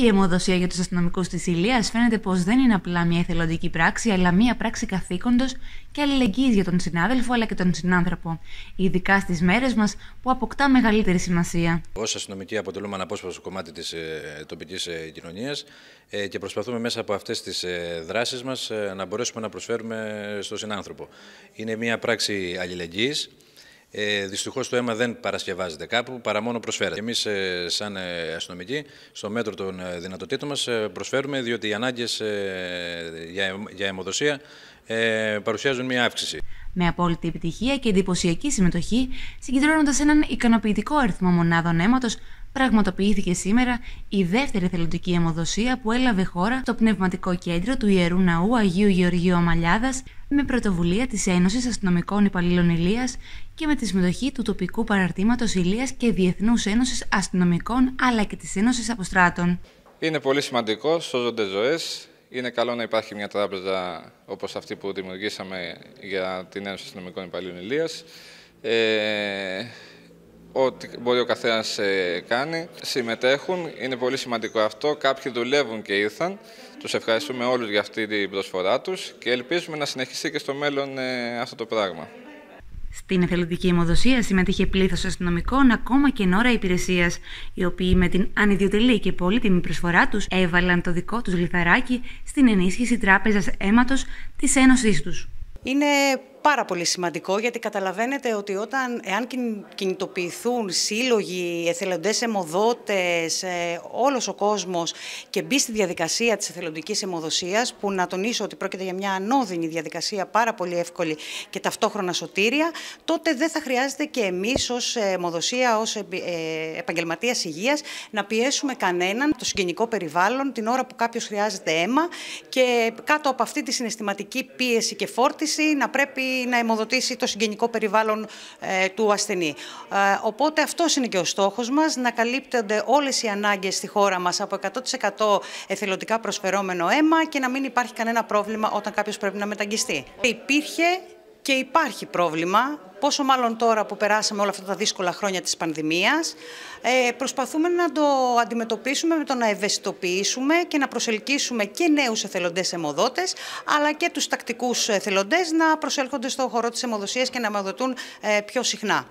Η αιμοδοσία για τους αστυνομικούς της Ηλία φαίνεται πως δεν είναι απλά μια εθελοντική πράξη, αλλά μια πράξη καθήκοντος και αλληλεγγύης για τον συνάδελφο αλλά και τον συνάνθρωπο. Ειδικά στις μέρες μας που αποκτά μεγαλύτερη σημασία. Ω αστυνομικοί αποτελούμε αναπόσπαστο κομμάτι της ε, τοπικής ε, κοινωνίας ε, και προσπαθούμε μέσα από αυτές τις ε, δράσεις μας ε, να μπορέσουμε να προσφέρουμε στον συνάνθρωπο. Είναι μια πράξη αλληλεγγύης. Ε, Δυστυχώς το αίμα δεν παρασκευάζεται κάπου παρά μόνο προσφέρεται. Εμείς, ε, σαν ε, αστυνομικοί, στο μέτρο των ε, δυνατοτήτων μας, προσφέρουμε διότι οι ανάγκες για, για αιμοδοσία παρουσιάζουν μια αύξηση. Με απόλυτη επιτυχία και εντυπωσιακή συμμετοχή, συγκεντρώνοντας έναν ικανοποιητικό αριθμό μονάδων αίματος, πραγματοποιήθηκε σήμερα η δεύτερη θελοντική αιμοδοσία που έλαβε χώρα στο πνευματικό κέντρο του Ιερού Ναού Αγίου Γεωργίου Αμαλιάδας με πρωτοβουλία της Ένωσης Αστυνομικών Υπαλλήλων Ηλίας και με τη συμμετοχή του τοπικού παραρτήματος Ηλίας και Διεθνούς Ένωσης Αστυνομικών αλλά και της Ένωσης Αποστράτων. Είναι πολύ σημαντικό, σώζονται ζωές. Είναι καλό να υπάρχει μια τράπεζα όπως αυτή που δημιουργήσαμε για την Ένωση Αστυνομικών Υπαλλήλων Ηλίας. Ε, ό,τι μπορεί ο καθένας ε, κάνει. Συμμετέχουν, είναι πολύ σημαντικό αυτό. Κάποιοι δουλεύουν και ήρθαν. Τους ευχαριστούμε όλους για αυτή την προσφορά τους και ελπίζουμε να συνεχιστεί και στο μέλλον ε, αυτό το πράγμα. Στην εθελοντική αιμοδοσία συμμετείχε πλήθος αστυνομικών ακόμα και εν ώρα υπηρεσίας, οι οποίοι με την ανιδιοτελή και πολύτιμη προσφορά τους έβαλαν το δικό τους λιθαράκι στην ενίσχυση τράπεζας αίματος της Ένωσής τους. Είναι πάρα πολύ σημαντικό γιατί καταλαβαίνετε ότι όταν, εάν κινητοποιηθούν σύλλογοι, εθελοντές αιμοδότες, ε, όλος ο κόσμος και μπει στη διαδικασία της εθελοντικής αιμοδοσίας που να τονίσω ότι πρόκειται για μια ανώδυνη διαδικασία πάρα πολύ εύκολη και ταυτόχρονα σωτήρια, τότε δεν θα χρειάζεται και εμείς ως αιμοδοσία, ως ε, επαγγελματίας υγείας να πιέσουμε κανέναν το συγγενικό περιβάλλον την ώρα που κάποιος χρειάζεται αίμα και κάτω από αυτή τη συναισθηματική πίεση και φόρτιση να πρέπει να αιμοδοτήσει το συγγενικό περιβάλλον ε, του ασθενή. Ε, οπότε αυτός είναι και ο στόχος μας, να καλύπτονται όλες οι ανάγκες στη χώρα μας από 100% εθελοντικά προσφερόμενο αίμα και να μην υπάρχει κανένα πρόβλημα όταν κάποιος πρέπει να μεταγγιστεί. Υπήρχε και υπάρχει πρόβλημα, πόσο μάλλον τώρα που περάσαμε όλα αυτά τα δύσκολα χρόνια της πανδημίας, ε, προσπαθούμε να το αντιμετωπίσουμε με το να ευαισθητοποιήσουμε και να προσελκύσουμε και νέους εθελοντές αιμοδότες, αλλά και τους τακτικούς εθελοντές να προσέλχονται στο χώρο της αιμοδοσίας και να αιμοδοτούν ε, πιο συχνά.